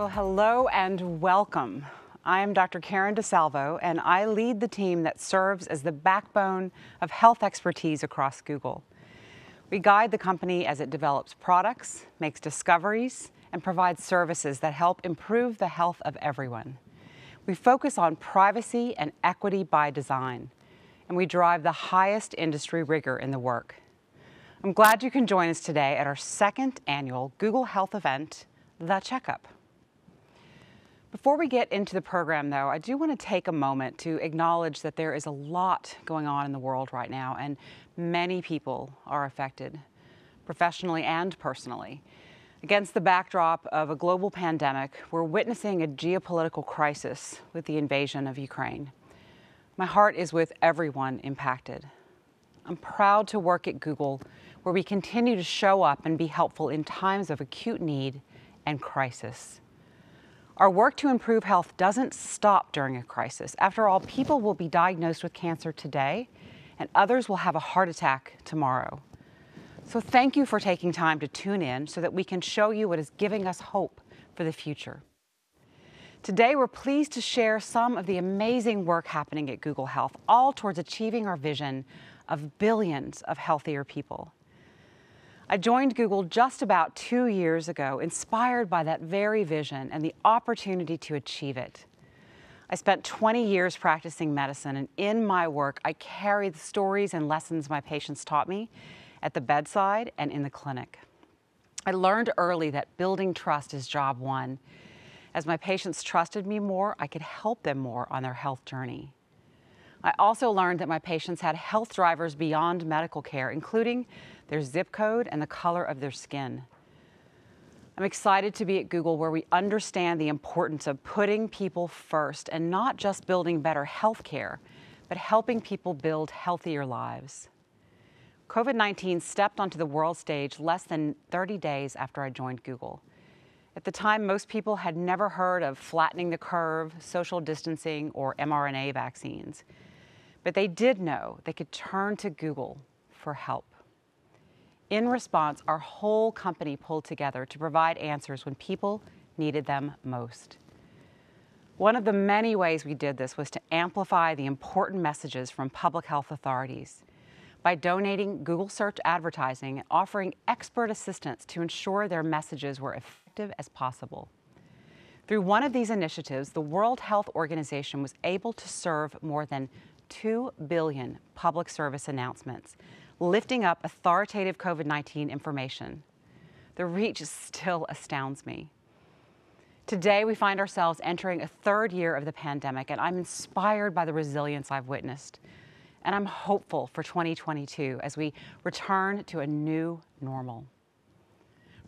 Well, hello and welcome. I am Dr. Karen DeSalvo, and I lead the team that serves as the backbone of health expertise across Google. We guide the company as it develops products, makes discoveries, and provides services that help improve the health of everyone. We focus on privacy and equity by design, and we drive the highest industry rigor in the work. I'm glad you can join us today at our second annual Google Health event, The Checkup. Before we get into the program, though, I do want to take a moment to acknowledge that there is a lot going on in the world right now, and many people are affected, professionally and personally. Against the backdrop of a global pandemic, we're witnessing a geopolitical crisis with the invasion of Ukraine. My heart is with everyone impacted. I'm proud to work at Google, where we continue to show up and be helpful in times of acute need and crisis. Our work to improve health doesn't stop during a crisis. After all, people will be diagnosed with cancer today, and others will have a heart attack tomorrow. So thank you for taking time to tune in so that we can show you what is giving us hope for the future. Today, we're pleased to share some of the amazing work happening at Google Health, all towards achieving our vision of billions of healthier people. I joined Google just about two years ago, inspired by that very vision and the opportunity to achieve it. I spent 20 years practicing medicine, and in my work, I carry the stories and lessons my patients taught me at the bedside and in the clinic. I learned early that building trust is job one. As my patients trusted me more, I could help them more on their health journey. I also learned that my patients had health drivers beyond medical care, including their zip code and the color of their skin. I'm excited to be at Google where we understand the importance of putting people first and not just building better health care, but helping people build healthier lives. COVID 19 stepped onto the world stage less than 30 days after I joined Google. At the time, most people had never heard of flattening the curve, social distancing, or mRNA vaccines but they did know they could turn to Google for help. In response, our whole company pulled together to provide answers when people needed them most. One of the many ways we did this was to amplify the important messages from public health authorities by donating Google search advertising and offering expert assistance to ensure their messages were effective as possible. Through one of these initiatives, the World Health Organization was able to serve more than 2 billion public service announcements, lifting up authoritative COVID 19 information. The reach still astounds me. Today, we find ourselves entering a third year of the pandemic, and I'm inspired by the resilience I've witnessed. And I'm hopeful for 2022 as we return to a new normal.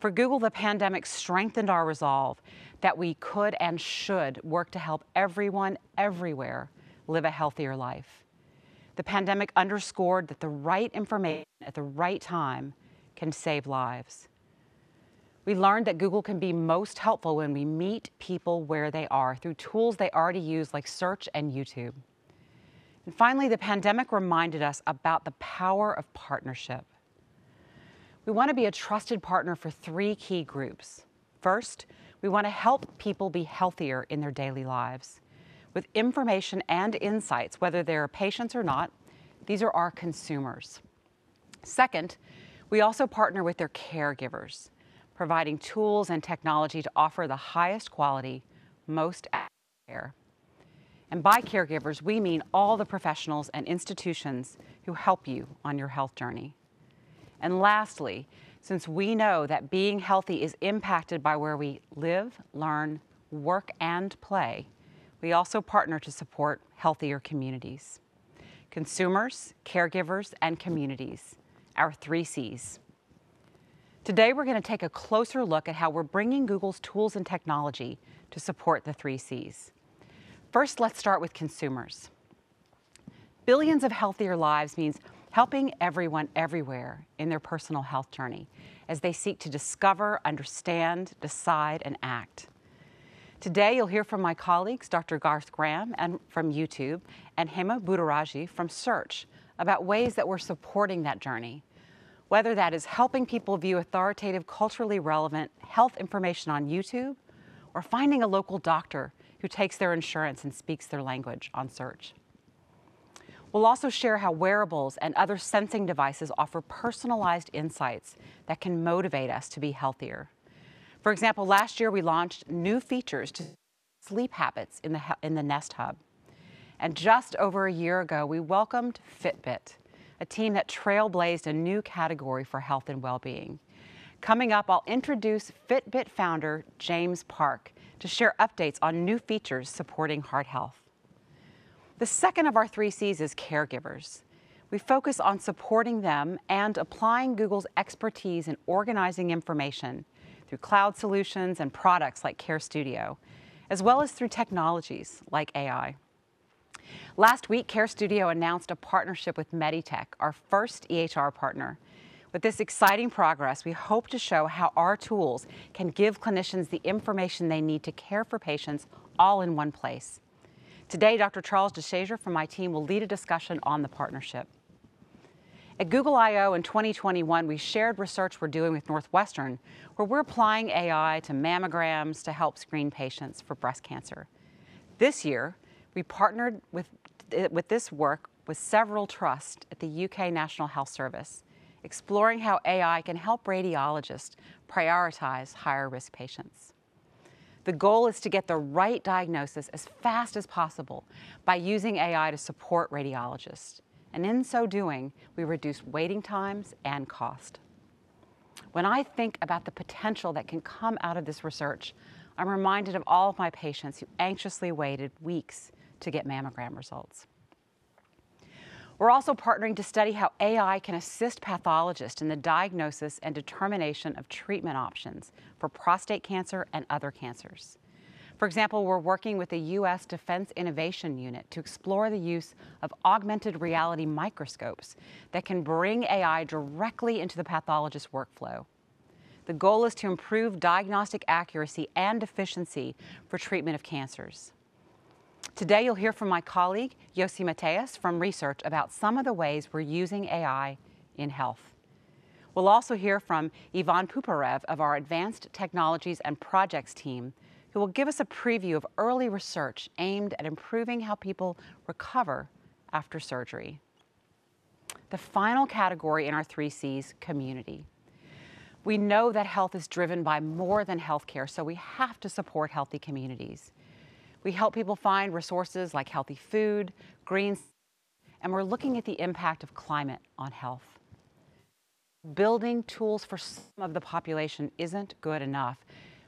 For Google, the pandemic strengthened our resolve that we could and should work to help everyone, everywhere, live a healthier life. The pandemic underscored that the right information at the right time can save lives. We learned that Google can be most helpful when we meet people where they are through tools they already use like search and YouTube. And finally, the pandemic reminded us about the power of partnership. We want to be a trusted partner for three key groups. First, we want to help people be healthier in their daily lives with information and insights, whether they're patients or not. These are our consumers. Second, we also partner with their caregivers, providing tools and technology to offer the highest quality, most care. And by caregivers, we mean all the professionals and institutions who help you on your health journey. And lastly, since we know that being healthy is impacted by where we live, learn, work, and play, we also partner to support healthier communities. Consumers, caregivers, and communities, our three C's. Today, we're going to take a closer look at how we're bringing Google's tools and technology to support the three C's. First, let's start with consumers. Billions of healthier lives means helping everyone everywhere in their personal health journey as they seek to discover, understand, decide, and act. Today, you'll hear from my colleagues, Dr. Garth Graham and from YouTube and Hema Budaraju from Search about ways that we're supporting that journey. Whether that is helping people view authoritative, culturally relevant health information on YouTube or finding a local doctor who takes their insurance and speaks their language on search. We'll also share how wearables and other sensing devices offer personalized insights that can motivate us to be healthier. For example, last year we launched new features to sleep habits in the, in the Nest Hub. And just over a year ago, we welcomed Fitbit, a team that trailblazed a new category for health and well-being. Coming up, I'll introduce Fitbit founder James Park to share updates on new features supporting heart health. The second of our three C's is caregivers. We focus on supporting them and applying Google's expertise in organizing information through cloud solutions and products like Care Studio, as well as through technologies like AI. Last week, Care Studio announced a partnership with Meditech, our first EHR partner. With this exciting progress, we hope to show how our tools can give clinicians the information they need to care for patients all in one place. Today, Dr. Charles DeShazer from my team will lead a discussion on the partnership. At Google I.O. in 2021, we shared research we're doing with Northwestern, where we're applying AI to mammograms to help screen patients for breast cancer. This year, we partnered with, eh, with this work with several trusts at the UK National Health Service, exploring how AI can help radiologists prioritize higher risk patients. The goal is to get the right diagnosis as fast as possible by using AI to support radiologists. And in so doing, we reduce waiting times and cost. When I think about the potential that can come out of this research, I'm reminded of all of my patients who anxiously waited weeks to get mammogram results. We're also partnering to study how AI can assist pathologists in the diagnosis and determination of treatment options for prostate cancer and other cancers. For example, we're working with the U.S. Defense Innovation Unit to explore the use of augmented reality microscopes that can bring AI directly into the pathologist's workflow. The goal is to improve diagnostic accuracy and efficiency for treatment of cancers. Today, you'll hear from my colleague, Yossi Matias, from research about some of the ways we're using AI in health. We'll also hear from Ivan Poupyrev of our Advanced Technologies and Projects team, who will give us a preview of early research aimed at improving how people recover after surgery. The final category in our three C's, community. We know that health is driven by more than healthcare, so we have to support healthy communities. We help people find resources like healthy food, greens, and we're looking at the impact of climate on health. Building tools for some of the population isn't good enough.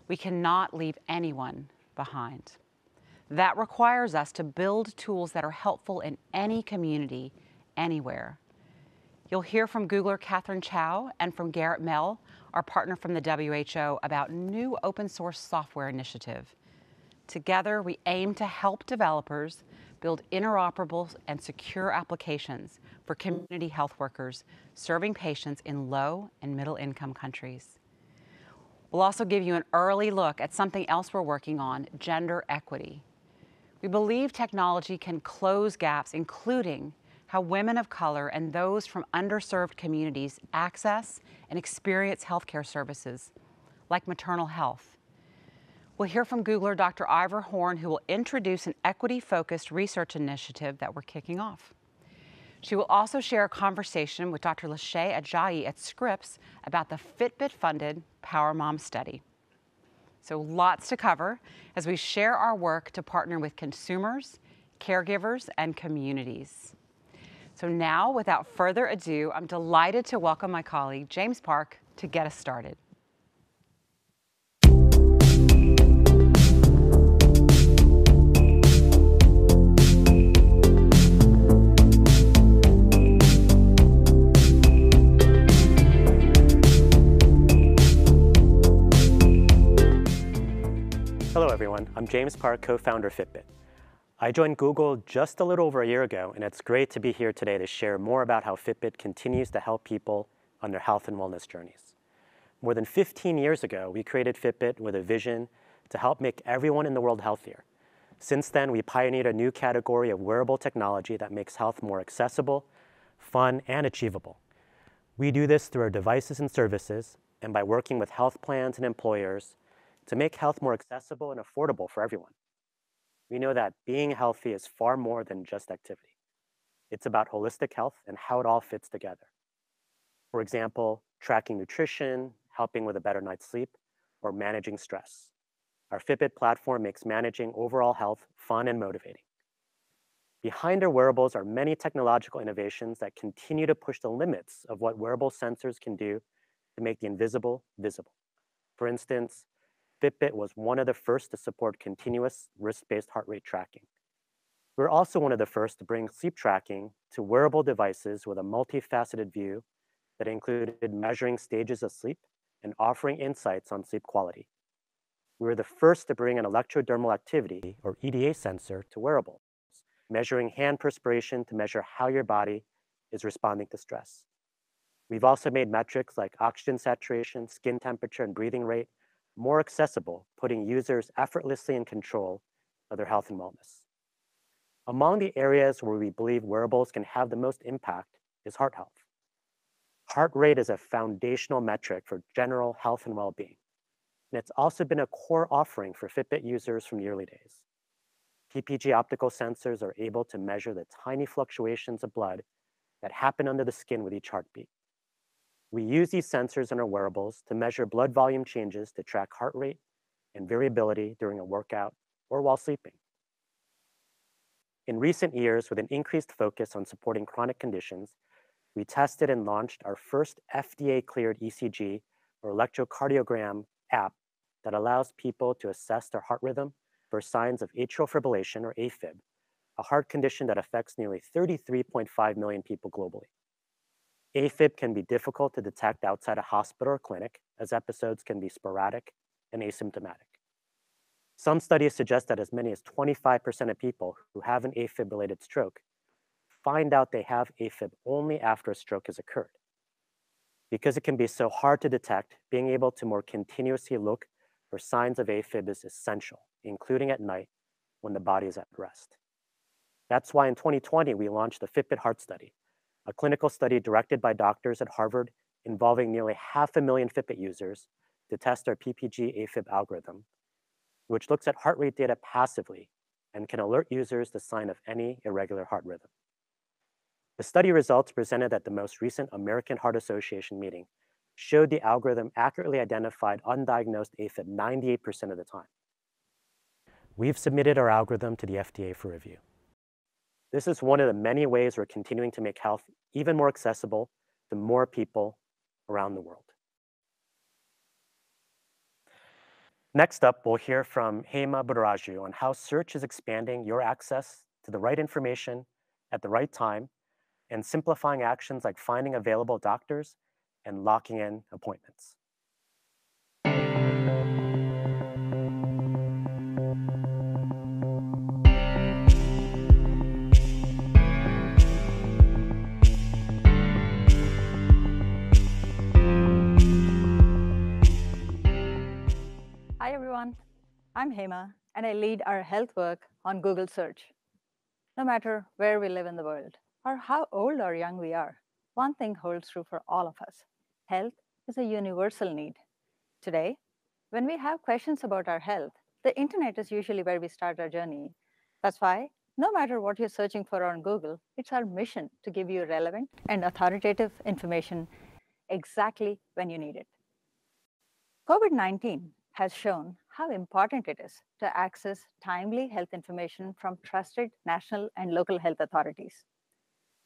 We cannot leave anyone behind. That requires us to build tools that are helpful in any community, anywhere. You'll hear from Googler Katherine Chou and from Garrett Mehl, our partner from the WHO, about new open source software initiative. Together, we aim to help developers build interoperable and secure applications for community health workers serving patients in low and middle income countries. We'll also give you an early look at something else we're working on, gender equity. We believe technology can close gaps, including how women of color and those from underserved communities access and experience healthcare services, like maternal health, We'll hear from Googler Dr. Ivor Horn, who will introduce an equity-focused research initiative that we're kicking off. She will also share a conversation with Dr. Lashay Ajayi at Scripps about the Fitbit-funded Power Mom study. So lots to cover as we share our work to partner with consumers, caregivers, and communities. So now, without further ado, I'm delighted to welcome my colleague, James Park, to get us started. Hello everyone, I'm James Park, co-founder of Fitbit. I joined Google just a little over a year ago, and it's great to be here today to share more about how Fitbit continues to help people on their health and wellness journeys. More than 15 years ago, we created Fitbit with a vision to help make everyone in the world healthier. Since then, we pioneered a new category of wearable technology that makes health more accessible, fun, and achievable. We do this through our devices and services, and by working with health plans and employers to make health more accessible and affordable for everyone. We know that being healthy is far more than just activity. It's about holistic health and how it all fits together. For example, tracking nutrition, helping with a better night's sleep, or managing stress. Our Fitbit platform makes managing overall health fun and motivating. Behind our wearables are many technological innovations that continue to push the limits of what wearable sensors can do to make the invisible visible. For instance, Fitbit was one of the first to support continuous wrist-based heart rate tracking. We're also one of the first to bring sleep tracking to wearable devices with a multifaceted view that included measuring stages of sleep and offering insights on sleep quality. We were the first to bring an electrodermal activity, or EDA sensor, to wearables, measuring hand perspiration to measure how your body is responding to stress. We've also made metrics like oxygen saturation, skin temperature, and breathing rate more accessible, putting users effortlessly in control of their health and wellness. Among the areas where we believe wearables can have the most impact is heart health. Heart rate is a foundational metric for general health and well-being, and it's also been a core offering for Fitbit users from the early days. PPG optical sensors are able to measure the tiny fluctuations of blood that happen under the skin with each heartbeat. We use these sensors in our wearables to measure blood volume changes to track heart rate and variability during a workout or while sleeping. In recent years, with an increased focus on supporting chronic conditions, we tested and launched our first FDA-cleared ECG or electrocardiogram app that allows people to assess their heart rhythm for signs of atrial fibrillation or AFib, a heart condition that affects nearly 33.5 million people globally. AFib can be difficult to detect outside a hospital or clinic, as episodes can be sporadic and asymptomatic. Some studies suggest that as many as 25% of people who have an AFib-related stroke find out they have AFib only after a stroke has occurred. Because it can be so hard to detect, being able to more continuously look for signs of AFib is essential, including at night when the body is at rest. That's why in 2020, we launched the Fitbit Heart Study, a clinical study directed by doctors at Harvard involving nearly half a million Fitbit users to test our PPG AFib algorithm which looks at heart rate data passively and can alert users to sign of any irregular heart rhythm. The study results presented at the most recent American Heart Association meeting showed the algorithm accurately identified undiagnosed AFib 98% of the time. We've submitted our algorithm to the FDA for review. This is one of the many ways we're continuing to make health even more accessible to more people around the world. Next up, we'll hear from Hema Budaraju on how search is expanding your access to the right information at the right time and simplifying actions like finding available doctors and locking in appointments. Hi, everyone. I'm Hema, and I lead our health work on Google Search. No matter where we live in the world or how old or young we are, one thing holds true for all of us. Health is a universal need. Today, when we have questions about our health, the internet is usually where we start our journey. That's why, no matter what you're searching for on Google, it's our mission to give you relevant and authoritative information exactly when you need it. COVID 19 has shown how important it is to access timely health information from trusted national and local health authorities.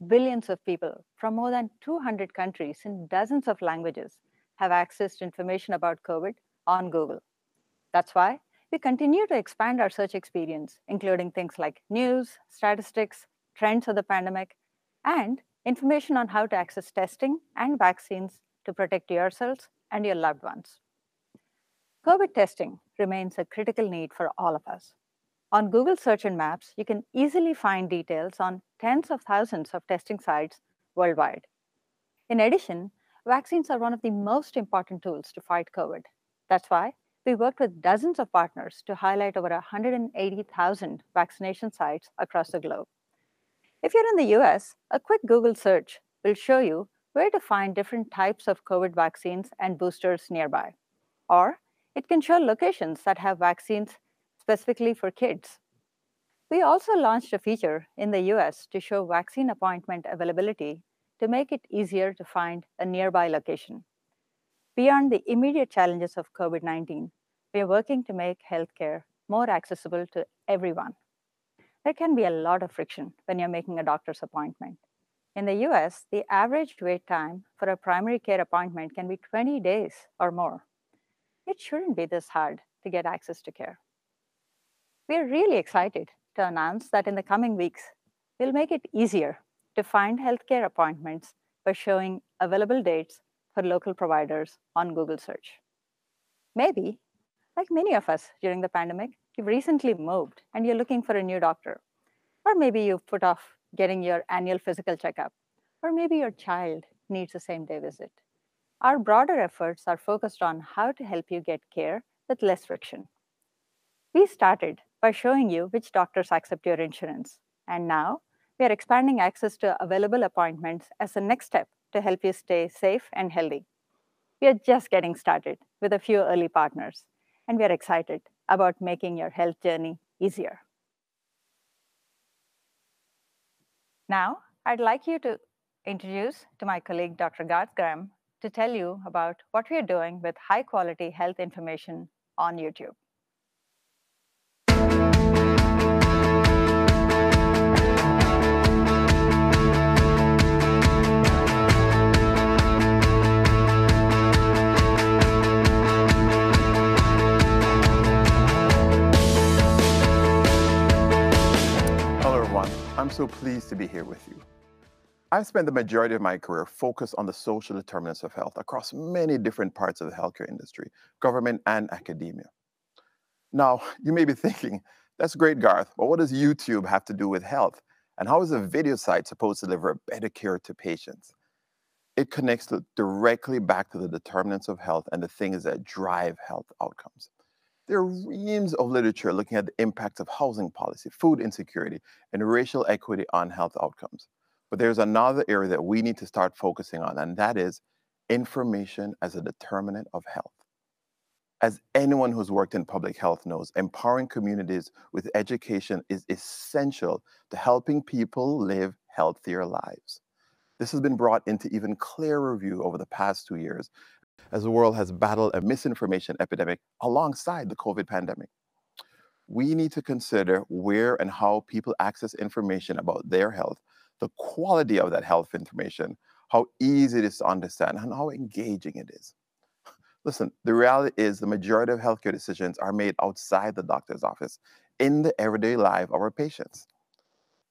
Billions of people from more than 200 countries in dozens of languages have accessed information about COVID on Google. That's why we continue to expand our search experience, including things like news, statistics, trends of the pandemic, and information on how to access testing and vaccines to protect yourselves and your loved ones. COVID testing remains a critical need for all of us. On Google Search and Maps, you can easily find details on tens of thousands of testing sites worldwide. In addition, vaccines are one of the most important tools to fight COVID. That's why we worked with dozens of partners to highlight over 180,000 vaccination sites across the globe. If you're in the US, a quick Google search will show you where to find different types of COVID vaccines and boosters nearby. Or It can show locations that have vaccines specifically for kids. We also launched a feature in the US to show vaccine appointment availability to make it easier to find a nearby location. Beyond the immediate challenges of COVID 19, we are working to make healthcare more accessible to everyone. There can be a lot of friction when you're making a doctor's appointment. In the US, the average wait time for a primary care appointment can be 20 days or more. It shouldn't be this hard to get access to care. We are really excited to announce that in the coming weeks, we'll make it easier to find healthcare appointments by showing available dates for local providers on Google search. Maybe, like many of us during the pandemic, you've recently moved and you're looking for a new doctor. Or maybe you've put off getting your annual physical checkup. Or maybe your child needs a same day visit. Our broader efforts are focused on how to help you get care with less friction. We started by showing you which doctors accept your insurance. And now we are expanding access to available appointments as a next step to help you stay safe and healthy. We are just getting started with a few early partners, and we are excited about making your health journey easier. Now, I'd like you to introduce to my colleague, Dr. Garth Graham, to tell you about what we are doing with high quality health information on YouTube. Hello everyone, I'm so pleased to be here with you. I've spent the majority of my career focused on the social determinants of health across many different parts of the healthcare industry, government and academia. Now, you may be thinking, that's great, Garth, but what does YouTube have to do with health? And how is a video site supposed to deliver better care to patients? It connects directly back to the determinants of health and the things that drive health outcomes. There are reams of literature looking at the impact of housing policy, food insecurity, and racial equity on health outcomes. But there's another area that we need to start focusing on, and that is information as a determinant of health. As anyone who's worked in public health knows, empowering communities with education is essential to helping people live healthier lives. This has been brought into even clearer view over the past two years as the world has battled a misinformation epidemic alongside the COVID pandemic. We need to consider where and how people access information about their health, the quality of that health information, how easy it is to understand, and how engaging it is. Listen, the reality is the majority of healthcare decisions are made outside the doctor's office in the everyday life of our patients.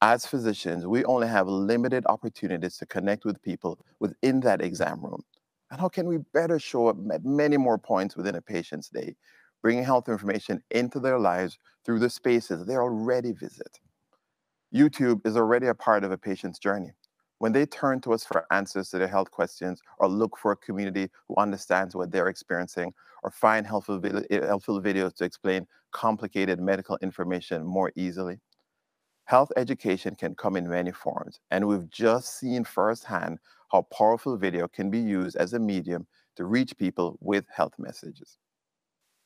As physicians, we only have limited opportunities to connect with people within that exam room. And how can we better show up at many more points within a patient's day, bringing health information into their lives through the spaces they already visit? YouTube is already a part of a patient's journey. When they turn to us for answers to their health questions or look for a community who understands what they're experiencing or find helpful, eh, helpful videos to explain complicated medical information more easily, health education can come in many forms. And we've just seen firsthand how powerful video can be used as a medium to reach people with health messages.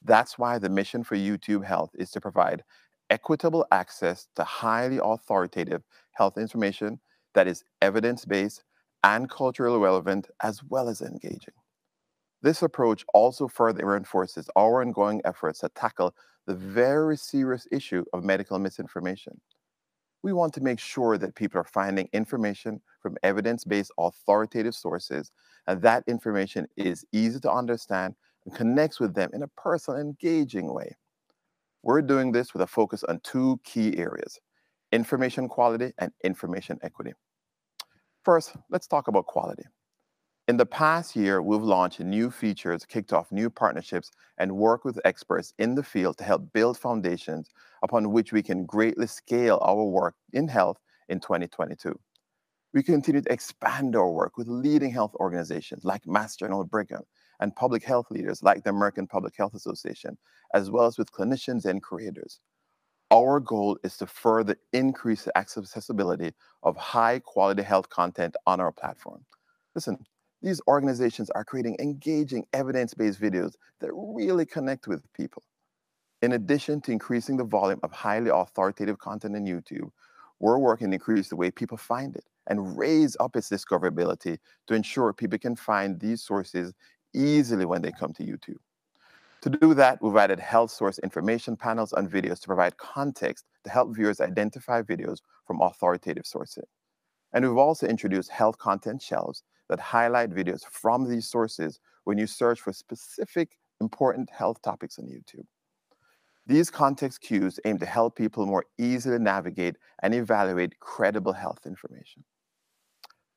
That's why the mission for YouTube Health is to provide equitable access to highly authoritative health information that is evidence based and culturally relevant as well as engaging. This approach also further reinforces our ongoing efforts to tackle the very serious issue of medical misinformation we want to make sure that people are finding information from evidence-based authoritative sources, and that information is easy to understand and connects with them in a personal, engaging way. We're doing this with a focus on two key areas, information quality and information equity. First, let's talk about quality. In the past year, we've launched new features, kicked off new partnerships, and worked with experts in the field to help build foundations upon which we can greatly scale our work in health in 2022. We continue to expand our work with leading health organizations like Mass General Brigham and public health leaders like the American Public Health Association, as well as with clinicians and creators. Our goal is to further increase the accessibility of high quality health content on our platform. Listen, These organizations are creating engaging evidence-based videos that really connect with people. In addition to increasing the volume of highly authoritative content in YouTube, we're working to increase the way people find it and raise up its discoverability to ensure people can find these sources easily when they come to YouTube. To do that, we've added health source information panels on videos to provide context to help viewers identify videos from authoritative sources. And we've also introduced health content shelves that highlight videos from these sources when you search for specific important health topics on YouTube. These context cues aim to help people more easily navigate and evaluate credible health information.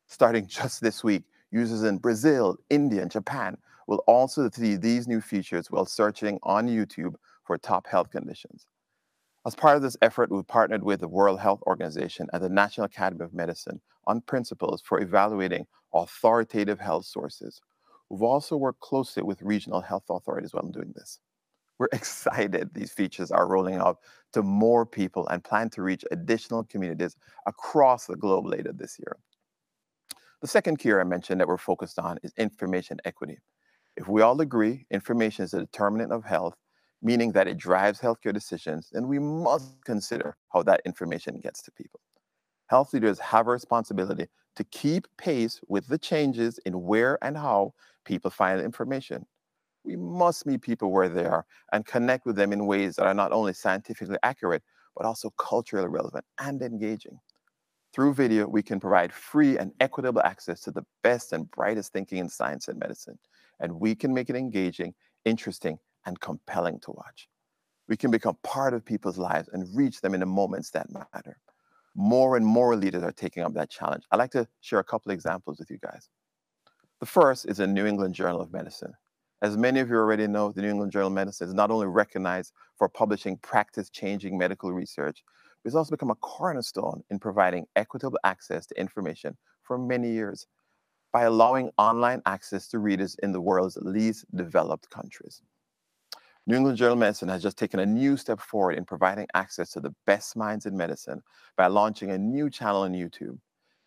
Starting just this week, users in Brazil, India, and Japan will also see these new features while searching on YouTube for top health conditions. As part of this effort, we've partnered with the World Health Organization and the National Academy of Medicine on principles for evaluating authoritative health sources. We've also worked closely with regional health authorities while doing this. We're excited these features are rolling out to more people and plan to reach additional communities across the globe later this year. The second key I mentioned that we're focused on is information equity. If we all agree information is a determinant of health, meaning that it drives healthcare decisions, then we must consider how that information gets to people. Health leaders have a responsibility to keep pace with the changes in where and how people find information we must meet people where they are and connect with them in ways that are not only scientifically accurate, but also culturally relevant and engaging. Through video, we can provide free and equitable access to the best and brightest thinking in science and medicine, and we can make it engaging, interesting, and compelling to watch. We can become part of people's lives and reach them in the moments that matter. More and more leaders are taking up that challenge. I'd like to share a couple examples with you guys. The first is a New England Journal of Medicine. As many of you already know, the New England Journal of Medicine is not only recognized for publishing practice-changing medical research, it's also become a cornerstone in providing equitable access to information for many years by allowing online access to readers in the world's least developed countries. New England Journal of Medicine has just taken a new step forward in providing access to the best minds in medicine by launching a new channel on YouTube.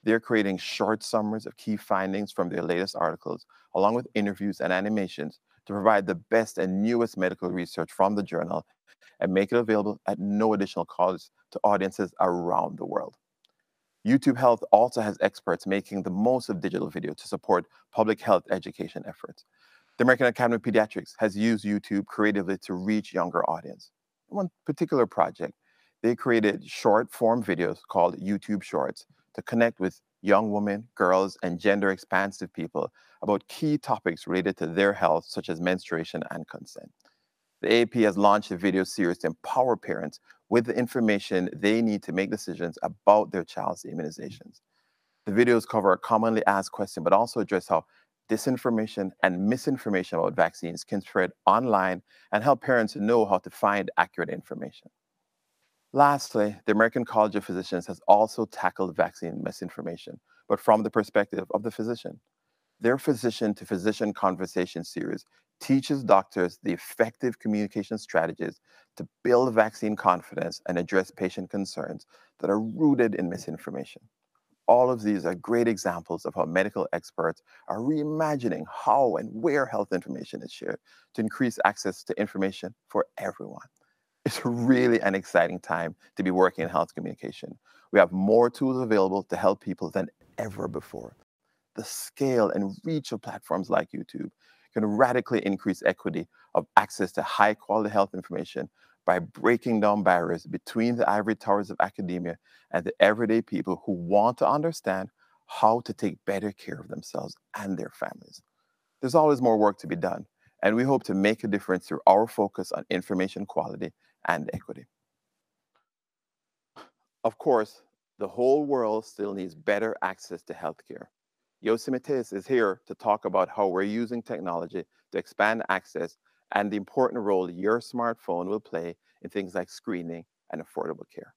They're creating short summaries of key findings from their latest articles, along with interviews and animations to provide the best and newest medical research from the journal and make it available at no additional cost to audiences around the world. YouTube Health also has experts making the most of digital video to support public health education efforts. The American Academy of Pediatrics has used YouTube creatively to reach younger audience. One particular project, they created short form videos called YouTube Shorts to connect with young women, girls, and gender expansive people about key topics related to their health, such as menstruation and consent. The AAP has launched a video series to empower parents with the information they need to make decisions about their child's immunizations. The videos cover a commonly asked question, but also address how disinformation and misinformation about vaccines can spread online and help parents know how to find accurate information. Lastly, the American College of Physicians has also tackled vaccine misinformation, but from the perspective of the physician. Their physician to physician conversation series teaches doctors the effective communication strategies to build vaccine confidence and address patient concerns that are rooted in misinformation. All of these are great examples of how medical experts are reimagining how and where health information is shared to increase access to information for everyone. It's really an exciting time to be working in health communication. We have more tools available to help people than ever before the scale and reach of platforms like YouTube can radically increase equity of access to high quality health information by breaking down barriers between the ivory towers of academia and the everyday people who want to understand how to take better care of themselves and their families. There's always more work to be done, and we hope to make a difference through our focus on information quality and equity. Of course, the whole world still needs better access to healthcare. Yossi is here to talk about how we're using technology to expand access and the important role your smartphone will play in things like screening and affordable care.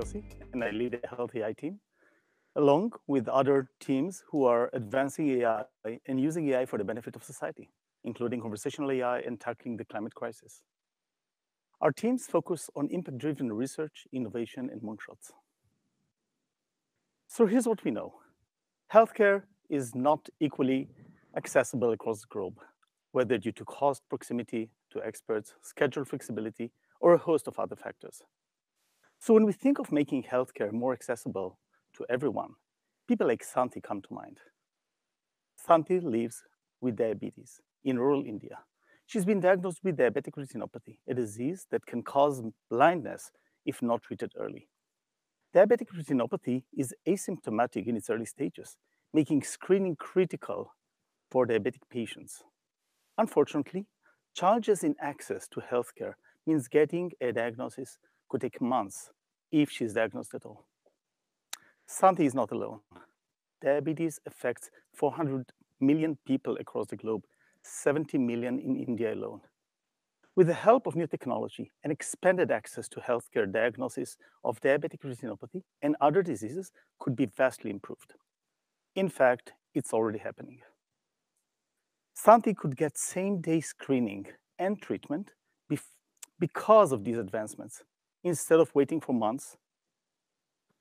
Yossi, and I lead the Health AI team. along with other teams who are advancing AI and using AI for the benefit of society, including conversational AI and tackling the climate crisis. Our teams focus on impact-driven research, innovation, and moonshots. So here's what we know. Healthcare is not equally accessible across the globe, whether due to cost, proximity to experts, schedule flexibility, or a host of other factors. So when we think of making healthcare more accessible to everyone, people like Santi come to mind. Santi lives with diabetes in rural India. She's been diagnosed with diabetic retinopathy, a disease that can cause blindness if not treated early. Diabetic retinopathy is asymptomatic in its early stages, making screening critical for diabetic patients. Unfortunately, challenges in access to healthcare means getting a diagnosis could take months if she's diagnosed at all. Santi is not alone. Diabetes affects 400 million people across the globe, 70 million in India alone. With the help of new technology and expanded access to healthcare, diagnosis of diabetic retinopathy and other diseases could be vastly improved. In fact, it's already happening. Santi could get same-day screening and treatment because of these advancements, instead of waiting for months.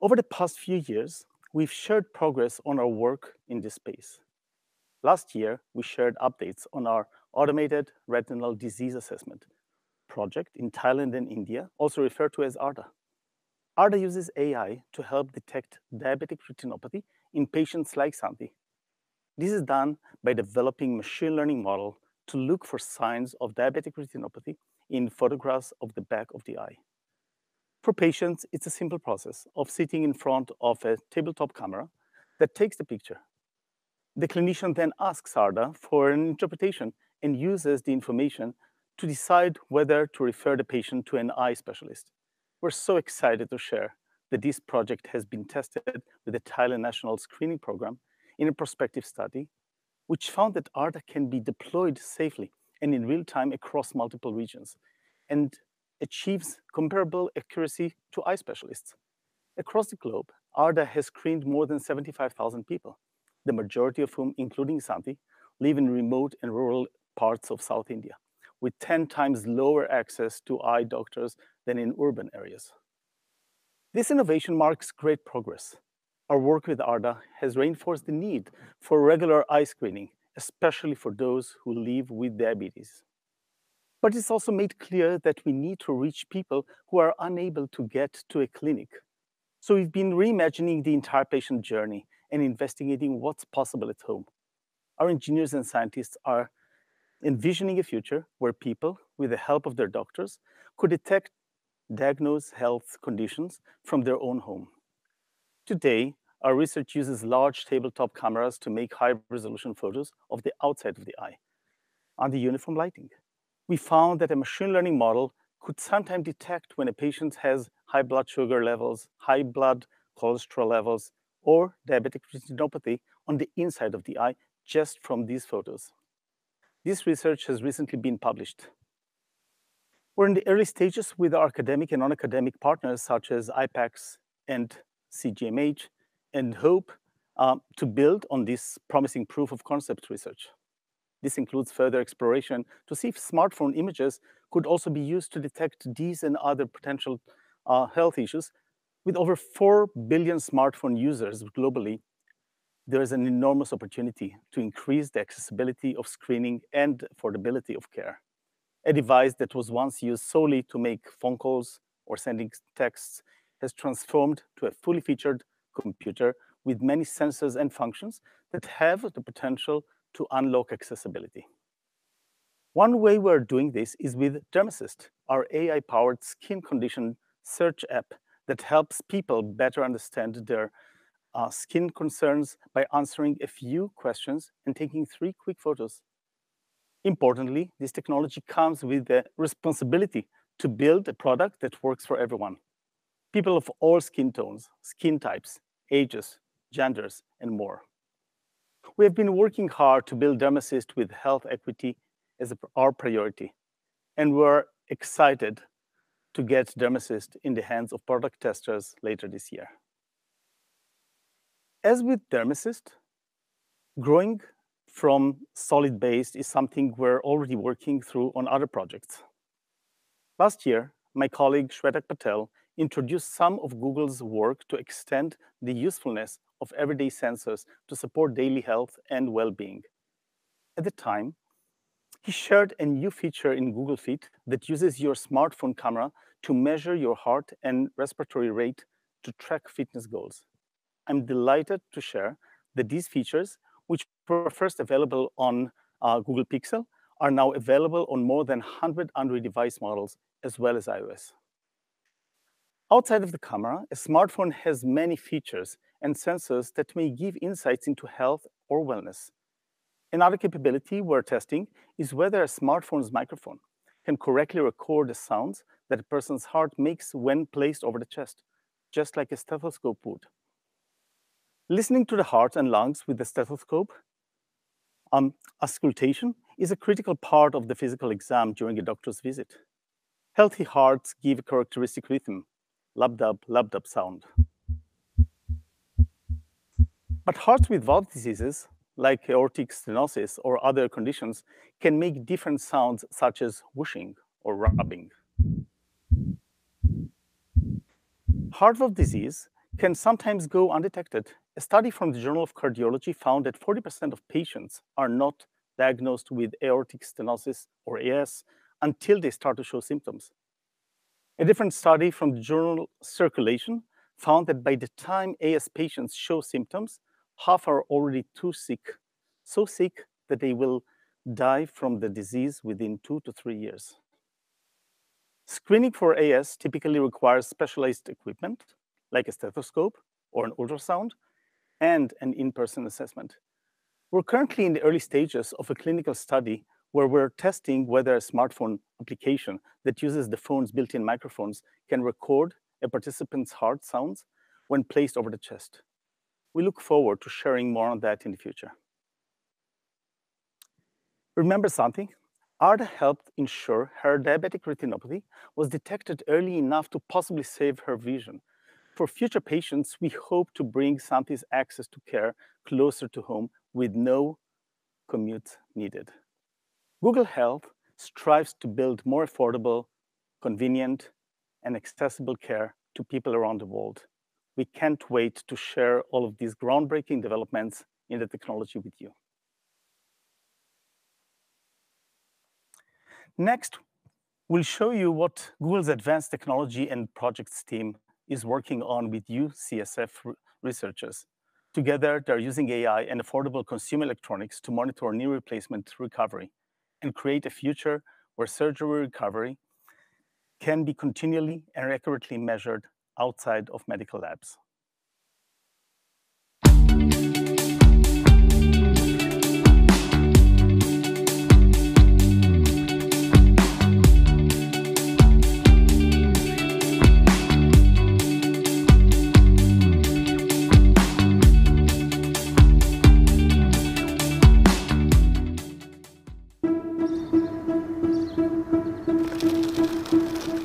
Over the past few years, we've shared progress on our work in this space. Last year, we shared updates on our automated retinal disease assessment project in Thailand and India, also referred to as ARDA. ARDA uses AI to help detect diabetic retinopathy in patients like Santi. This is done by developing machine learning model to look for signs of diabetic retinopathy in photographs of the back of the eye. For patients, it's a simple process of sitting in front of a tabletop camera that takes the picture. The clinician then asks ARDA for an interpretation and uses the information to decide whether to refer the patient to an eye specialist. We're so excited to share that this project has been tested with the Thailand National Screening Program in a prospective study, which found that ARDA can be deployed safely and in real time across multiple regions, and achieves comparable accuracy to eye specialists. Across the globe, ARDA has screened more than 75,000 people, the majority of whom, including Santi, live in remote and rural parts of South India, with 10 times lower access to eye doctors than in urban areas. This innovation marks great progress. Our work with ARDA has reinforced the need for regular eye screening, especially for those who live with diabetes. But it's also made clear that we need to reach people who are unable to get to a clinic. So we've been reimagining the entire patient journey and investigating what's possible at home. Our engineers and scientists are envisioning a future where people, with the help of their doctors, could detect, diagnose health conditions from their own home. Today, our research uses large tabletop cameras to make high-resolution photos of the outside of the eye under uniform lighting we found that a machine learning model could sometimes detect when a patient has high blood sugar levels, high blood cholesterol levels, or diabetic retinopathy on the inside of the eye just from these photos. This research has recently been published. We're in the early stages with our academic and non-academic partners such as EyePACS and CGMH and hope um, to build on this promising proof of concept research. This includes further exploration to see if smartphone images could also be used to detect these and other potential uh, health issues. With over 4 billion smartphone users globally, there is an enormous opportunity to increase the accessibility of screening and affordability of care. A device that was once used solely to make phone calls or sending texts has transformed to a fully featured computer with many sensors and functions that have the potential to unlock accessibility. One way we're doing this is with DermAssist, our AI-powered skin condition search app that helps people better understand their uh, skin concerns by answering a few questions and taking three quick photos. Importantly, this technology comes with the responsibility to build a product that works for everyone. People of all skin tones, skin types, ages, genders, and more. We have been working hard to build DermAssist with health equity as our priority, and we're excited to get DermAssist in the hands of product testers later this year. As with DermAssist, growing from solid base is something we're already working through on other projects. Last year, my colleague Shwetak Patel introduced some of Google's work to extend the usefulness of everyday sensors to support daily health and well-being. At the time, he shared a new feature in Google Fit that uses your smartphone camera to measure your heart and respiratory rate to track fitness goals. I'm delighted to share that these features, which were first available on uh, Google Pixel, are now available on more than 100 Android device models as well as iOS. Outside of the camera, a smartphone has many features and sensors that may give insights into health or wellness. Another capability we're testing is whether a smartphone's microphone can correctly record the sounds that a person's heart makes when placed over the chest, just like a stethoscope would. Listening to the heart and lungs with the stethoscope, um, auscultation is a critical part of the physical exam during a doctor's visit. Healthy hearts give a characteristic rhythm, lub-dub, lub-dub sound. But hearts with valve diseases, like aortic stenosis or other conditions, can make different sounds such as whooshing or rubbing. Heart valve disease can sometimes go undetected. A study from the Journal of Cardiology found that 40% of patients are not diagnosed with aortic stenosis or AS until they start to show symptoms. A different study from the journal Circulation found that by the time AS patients show symptoms, half are already too sick, so sick that they will die from the disease within two to three years. Screening for AS typically requires specialized equipment, like a stethoscope or an ultrasound, and an in-person assessment. We're currently in the early stages of a clinical study where we're testing whether a smartphone application that uses the phone's built-in microphones can record a participant's heart sounds when placed over the chest. We look forward to sharing more on that in the future. Remember something? ARDA helped ensure her diabetic retinopathy was detected early enough to possibly save her vision. For future patients, we hope to bring Santi's access to care closer to home with no commute needed. Google Health strives to build more affordable, convenient, and accessible care to people around the world. We can't wait to share all of these groundbreaking developments in the technology with you. Next, we'll show you what Google's Advanced Technology and Projects team is working on with UCSF researchers. Together, they're using AI and affordable consumer electronics to monitor knee replacement recovery and create a future where surgery recovery can be continually and accurately measured outside of medical labs.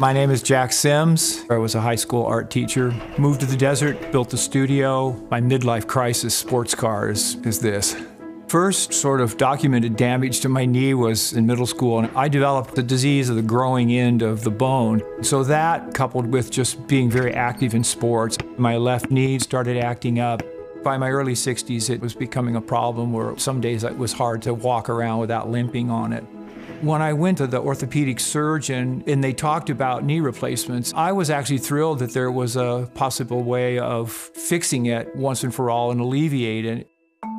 My name is Jack Sims. I was a high school art teacher. Moved to the desert, built a studio. My midlife crisis sports car is, is this. First sort of documented damage to my knee was in middle school, and I developed the disease of the growing end of the bone. So that, coupled with just being very active in sports, my left knee started acting up. By my early 60s, it was becoming a problem where some days it was hard to walk around without limping on it. When I went to the orthopedic surgeon and they talked about knee replacements, I was actually thrilled that there was a possible way of fixing it once and for all and alleviating it.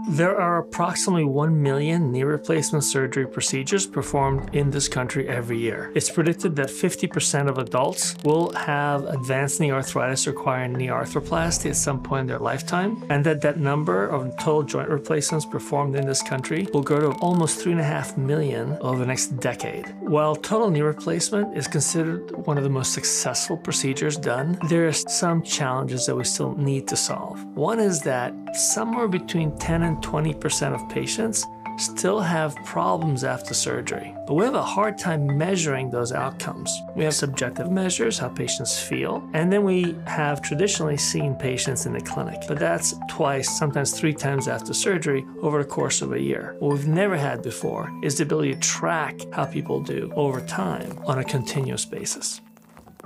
There are approximately 1 million knee replacement surgery procedures performed in this country every year. It's predicted that 50% of adults will have advanced knee arthritis requiring knee arthroplasty at some point in their lifetime, and that that number of total joint replacements performed in this country will grow to almost 3.5 million over the next decade. While total knee replacement is considered one of the most successful procedures done, there are some challenges that we still need to solve. One is that somewhere between 10 and 20% of patients still have problems after surgery, but we have a hard time measuring those outcomes. We have subjective measures, how patients feel, and then we have traditionally seen patients in the clinic, but that's twice, sometimes three times after surgery over the course of a year. What we've never had before is the ability to track how people do over time on a continuous basis.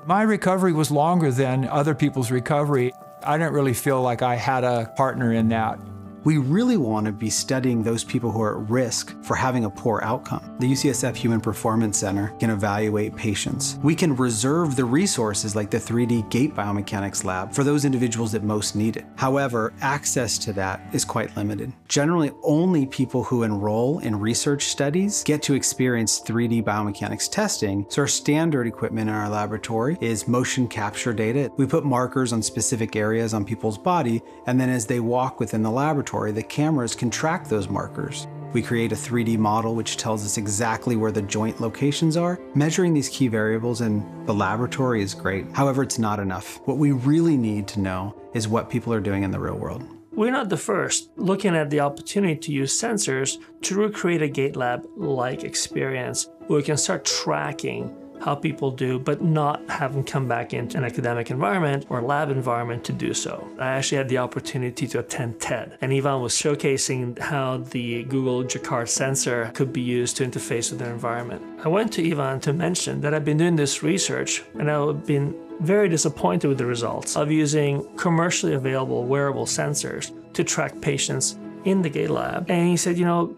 My recovery was longer than other people's recovery. I didn't really feel like I had a partner in that. We really want to be studying those people who are at risk for having a poor outcome. The UCSF Human Performance Center can evaluate patients. We can reserve the resources like the 3D gait biomechanics lab for those individuals that most need it. However, access to that is quite limited. Generally, only people who enroll in research studies get to experience 3D biomechanics testing. So our standard equipment in our laboratory is motion capture data. We put markers on specific areas on people's body, and then as they walk within the laboratory, laboratory, the cameras can track those markers. We create a 3D model which tells us exactly where the joint locations are. Measuring these key variables in the laboratory is great. However, it's not enough. What we really need to know is what people are doing in the real world. We're not the first looking at the opportunity to use sensors to recreate a gait lab like experience where we can start tracking how people do, but not have them come back into an academic environment or lab environment to do so. I actually had the opportunity to attend TED, and Ivan was showcasing how the Google Jacquard sensor could be used to interface with their environment. I went to Ivan to mention that I've been doing this research and I've been very disappointed with the results of using commercially available wearable sensors to track patients in the gait lab. And he said, you know,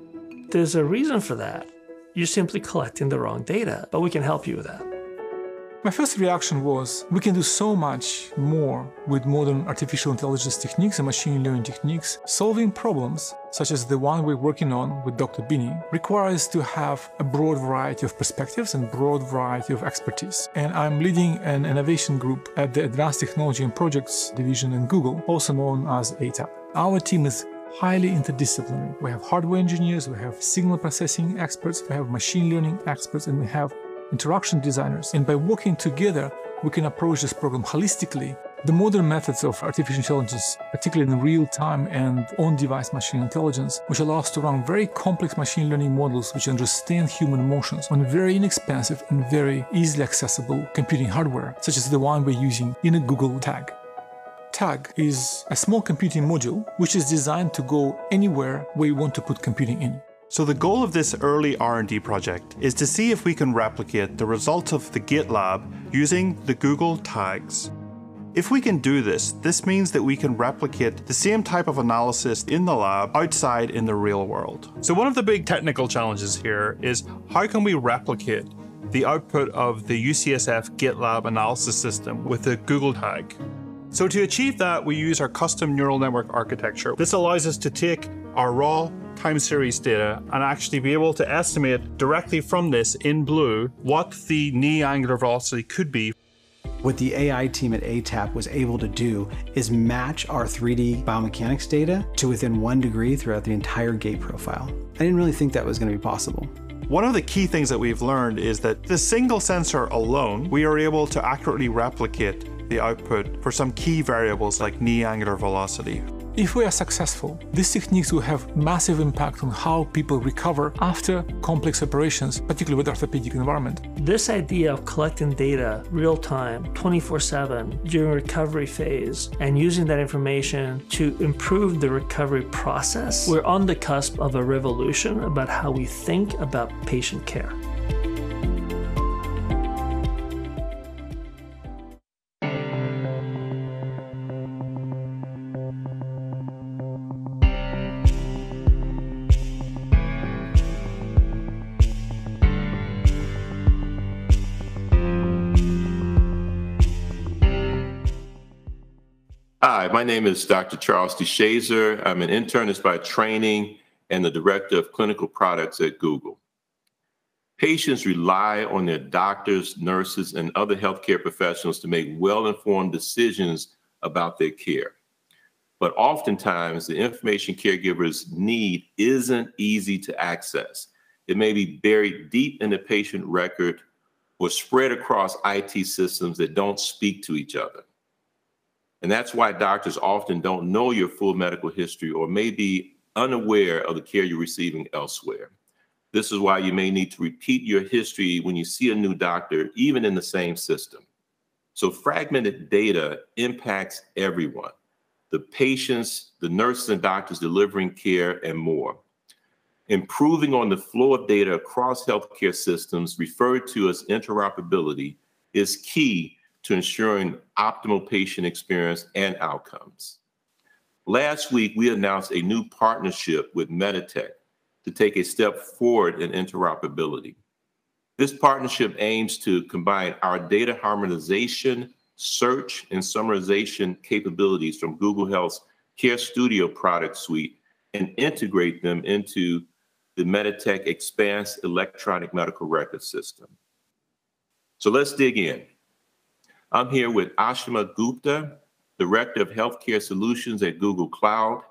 there's a reason for that. You're simply collecting the wrong data, but we can help you with that. My first reaction was we can do so much more with modern artificial intelligence techniques and machine learning techniques. Solving problems, such as the one we're working on with Dr. Bini, requires to have a broad variety of perspectives and broad variety of expertise. And I'm leading an innovation group at the Advanced Technology and Projects division in Google, also known as ATAP. Our team is highly interdisciplinary. We have hardware engineers, we have signal processing experts, we have machine learning experts, and we have interaction designers. And by working together, we can approach this problem holistically. The modern methods of artificial intelligence, particularly in real time and on device machine intelligence, which allows to run very complex machine learning models which understand human emotions on very inexpensive and very easily accessible computing hardware, such as the one we're using in a Google Tag. Tag is a small computing module which is designed to go anywhere where you want to put computing in. So the goal of this early R&D project is to see if we can replicate the results of the gait lab using the Google tags. If we can do this, this means that we can replicate the same type of analysis in the lab outside in the real world. So one of the big technical challenges here is how can we replicate the output of the UCSF gait lab analysis system with the Google tag? So to achieve that, we use our custom neural network architecture. This allows us to take our raw time series data and actually be able to estimate directly from this in blue what the knee angular velocity could be. What the AI team at ATAP was able to do is match our 3D biomechanics data to within one degree throughout the entire gait profile. I didn't really think that was going to be possible. One of the key things that we've learned is that the single sensor alone, we are able to accurately replicate the output for some key variables like knee angular velocity. If we are successful, these techniques will have massive impact on how people recover after complex operations, particularly with orthopedic environment. This idea of collecting data real time, 24-7 during recovery phase and using that information to improve the recovery process, we're on the cusp of a revolution about how we think about patient care. Hi, my name is Dr. Charles DeShazer. I'm an internist by training and the director of clinical products at Google. Patients rely on their doctors, nurses, and other healthcare professionals to make well informed decisions about their care. But oftentimes, the information caregivers need isn't easy to access. It may be buried deep in the patient record or spread across IT systems that don't speak to each other. And that's why doctors often don't know your full medical history or may be unaware of the care you're receiving elsewhere. This is why you may need to repeat your history when you see a new doctor, even in the same system. So fragmented data impacts everyone, the patients, the nurses and doctors delivering care, and more. Improving on the flow of data across healthcare systems, referred to as interoperability, is key to ensuring optimal patient experience and outcomes. Last week, we announced a new partnership with Meditech to take a step forward in interoperability. This partnership aims to combine our data harmonization, search, and summarization capabilities from Google Health's Care Studio product suite and integrate them into the Meditech Expanse electronic medical record system. So let's dig in. I'm here with Ashima Gupta, Director of Healthcare Solutions at Google Cloud,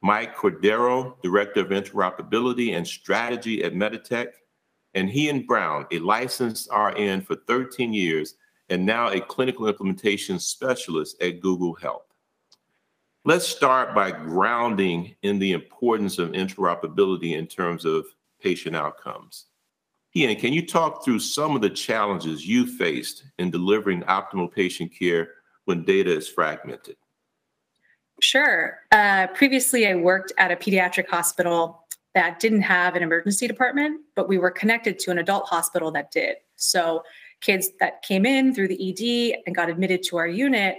Mike Cordero, Director of Interoperability and Strategy at Meditech, and Hien Brown, a licensed RN for 13 years and now a clinical implementation specialist at Google Health. Let's start by grounding in the importance of interoperability in terms of patient outcomes. Hien, can you talk through some of the challenges you faced in delivering optimal patient care when data is fragmented? Sure. Uh, previously, I worked at a pediatric hospital that didn't have an emergency department, but we were connected to an adult hospital that did. So, kids that came in through the ED and got admitted to our unit,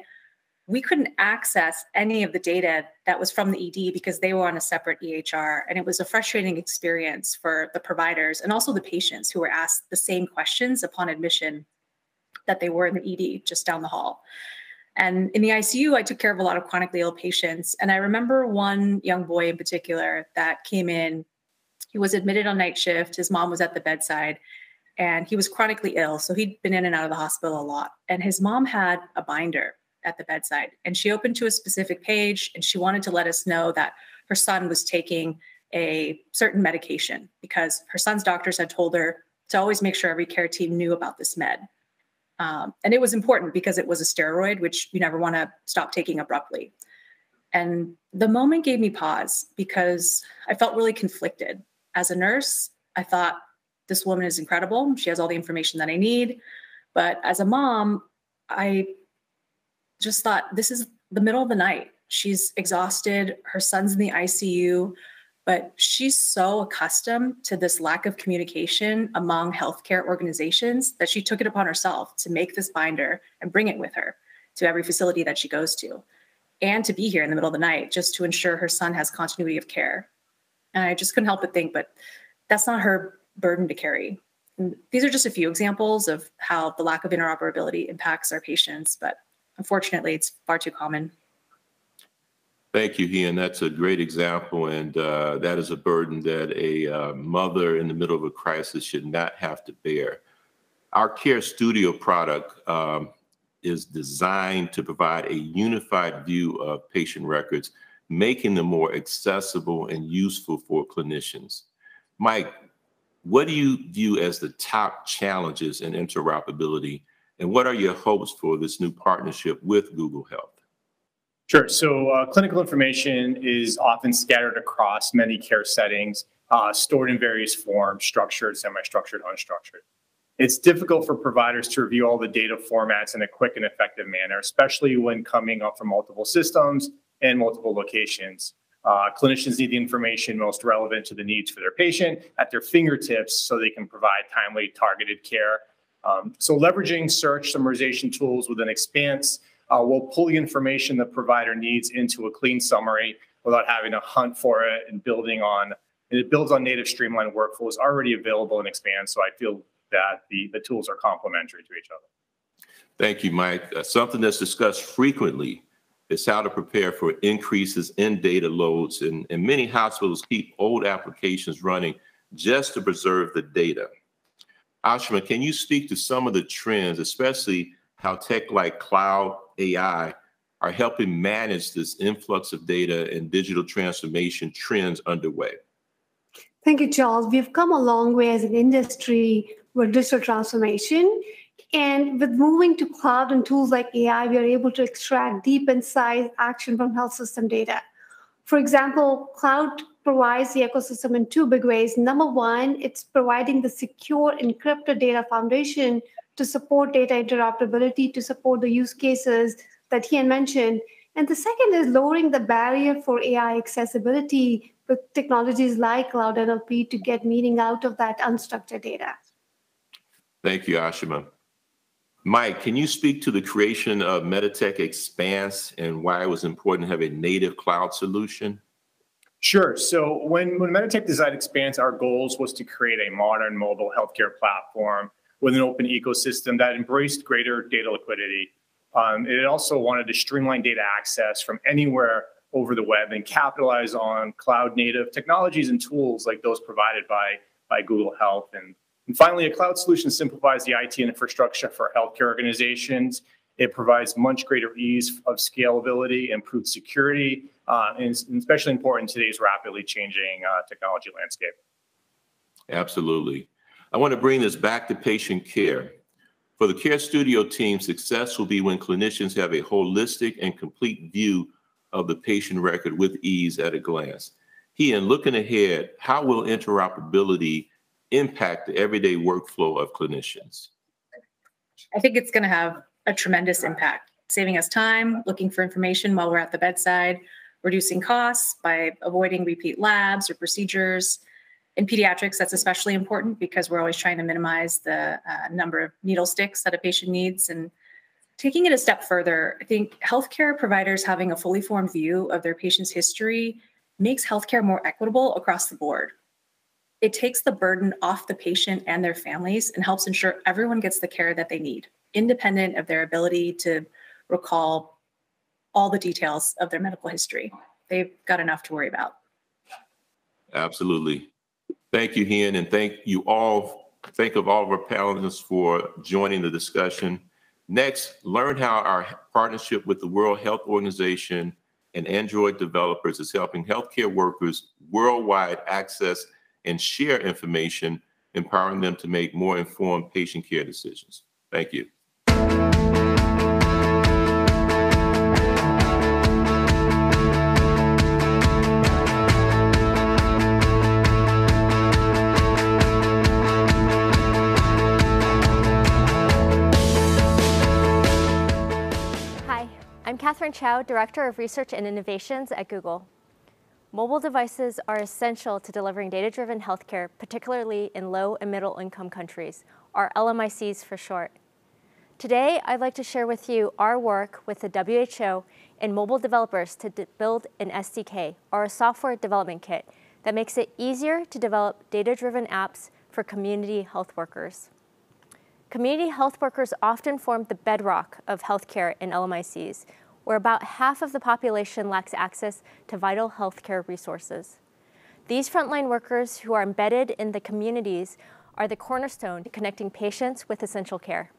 we couldn't access any of the data that was from the ED because they were on a separate EHR. And it was a frustrating experience for the providers and also the patients who were asked the same questions upon admission that they were in the ED just down the hall. And in the ICU, I took care of a lot of chronically ill patients. And I remember one young boy in particular that came in. He was admitted on night shift. His mom was at the bedside and he was chronically ill. So he'd been in and out of the hospital a lot. And his mom had a binder at the bedside. And she opened to a specific page and she wanted to let us know that her son was taking a certain medication because her son's doctors had told her to always make sure every care team knew about this med. Um, and it was important because it was a steroid, which you never want to stop taking abruptly. And the moment gave me pause because I felt really conflicted. As a nurse, I thought this woman is incredible. She has all the information that I need. But as a mom, I just thought this is the middle of the night. She's exhausted. Her son's in the ICU but she's so accustomed to this lack of communication among healthcare organizations that she took it upon herself to make this binder and bring it with her to every facility that she goes to and to be here in the middle of the night just to ensure her son has continuity of care. And I just couldn't help but think, but that's not her burden to carry. And these are just a few examples of how the lack of interoperability impacts our patients, but unfortunately, it's far too common. Thank you, Hien. That's a great example, and uh, that is a burden that a uh, mother in the middle of a crisis should not have to bear. Our Care Studio product um, is designed to provide a unified view of patient records, making them more accessible and useful for clinicians. Mike, what do you view as the top challenges in interoperability, and what are your hopes for this new partnership with Google Health? Sure. So uh, clinical information is often scattered across many care settings, uh, stored in various forms, structured, semi-structured, unstructured. It's difficult for providers to review all the data formats in a quick and effective manner, especially when coming up from multiple systems and multiple locations. Uh, clinicians need the information most relevant to the needs for their patient at their fingertips so they can provide timely, targeted care. Um, so leveraging search summarization tools within Expanse uh, we'll pull the information the provider needs into a clean summary without having to hunt for it and building on. And it builds on native streamlined workflows already available in Expanse. So I feel that the, the tools are complementary to each other. Thank you, Mike. Uh, something that's discussed frequently is how to prepare for increases in data loads. And, and many hospitals keep old applications running just to preserve the data. Ashima, can you speak to some of the trends, especially how tech like cloud AI are helping manage this influx of data and digital transformation trends underway? Thank you, Charles. We've come a long way as an industry with digital transformation. And with moving to cloud and tools like AI, we are able to extract deep insight action from health system data. For example, cloud provides the ecosystem in two big ways. Number one, it's providing the secure encrypted data foundation to support data interoperability, to support the use cases that Hien mentioned. And the second is lowering the barrier for AI accessibility with technologies like Cloud NLP to get meaning out of that unstructured data. Thank you, Ashima. Mike, can you speak to the creation of Meditech Expanse and why it was important to have a native cloud solution? Sure. So when, when Meditech designed Expanse, our goals was to create a modern mobile healthcare platform with an open ecosystem that embraced greater data liquidity. Um, it also wanted to streamline data access from anywhere over the web and capitalize on cloud native technologies and tools like those provided by, by Google Health. And, and finally, a cloud solution simplifies the IT infrastructure for healthcare organizations. It provides much greater ease of scalability, improved security, uh, and, and especially important in today's rapidly changing uh, technology landscape. Absolutely. I want to bring this back to patient care. For the Care Studio team, success will be when clinicians have a holistic and complete view of the patient record with ease at a glance. Hien, looking ahead, how will interoperability impact the everyday workflow of clinicians? I think it's going to have a tremendous impact, saving us time, looking for information while we're at the bedside, reducing costs by avoiding repeat labs or procedures, in pediatrics, that's especially important because we're always trying to minimize the uh, number of needle sticks that a patient needs. And taking it a step further, I think healthcare providers having a fully formed view of their patient's history makes healthcare more equitable across the board. It takes the burden off the patient and their families and helps ensure everyone gets the care that they need, independent of their ability to recall all the details of their medical history. They've got enough to worry about. Absolutely. Thank you, Hien, and thank you all. Thank of all of our panelists for joining the discussion. Next, learn how our partnership with the World Health Organization and Android developers is helping healthcare workers worldwide access and share information, empowering them to make more informed patient care decisions. Thank you. Hi, I'm Katherine Chou, Director of Research and Innovations at Google. Mobile devices are essential to delivering data-driven healthcare, particularly in low and middle income countries, or LMICs for short. Today, I'd like to share with you our work with the WHO and mobile developers to build an SDK, or a software development kit, that makes it easier to develop data-driven apps for community health workers. Community health workers often form the bedrock of healthcare in LMICs, where about half of the population lacks access to vital healthcare resources. These frontline workers who are embedded in the communities are the cornerstone to connecting patients with essential care.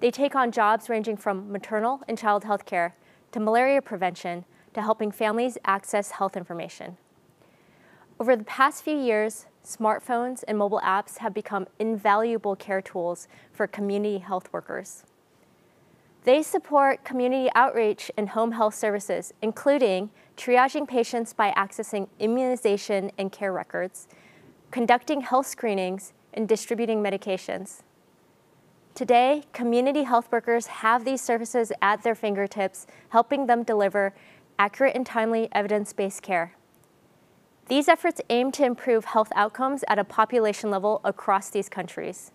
They take on jobs ranging from maternal and child health care to malaria prevention to helping families access health information. Over the past few years, smartphones and mobile apps have become invaluable care tools for community health workers. They support community outreach and home health services, including triaging patients by accessing immunization and care records, conducting health screenings, and distributing medications. Today, community health workers have these services at their fingertips, helping them deliver accurate and timely evidence-based care. These efforts aim to improve health outcomes at a population level across these countries.